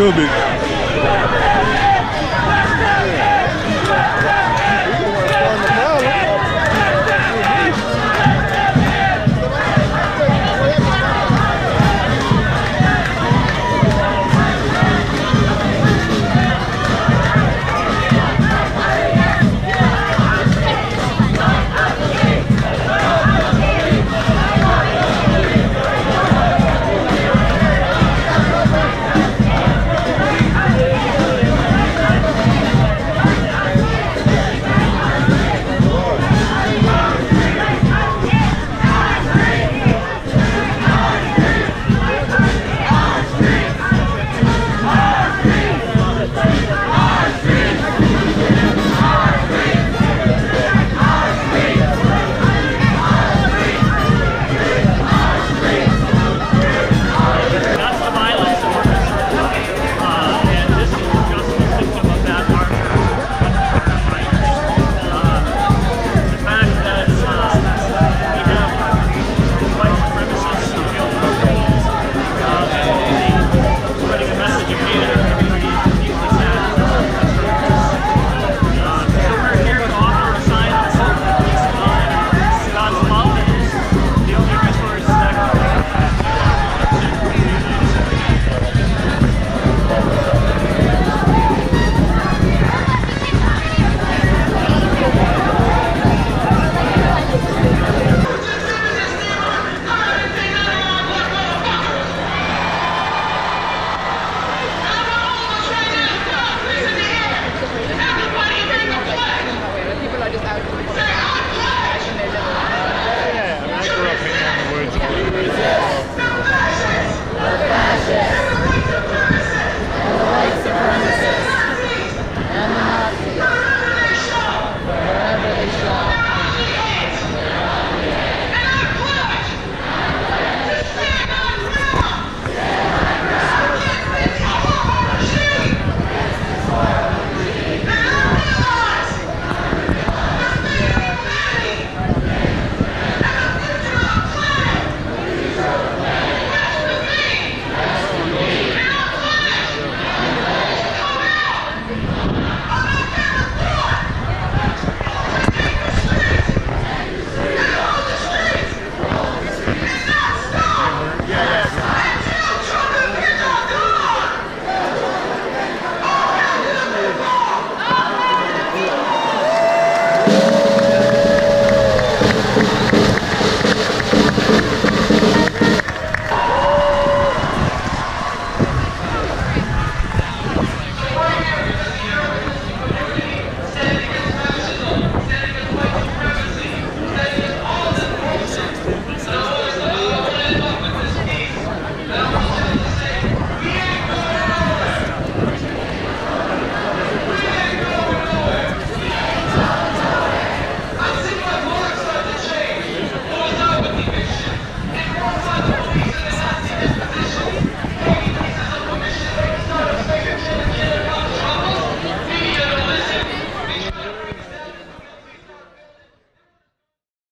It.